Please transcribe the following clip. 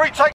Free retake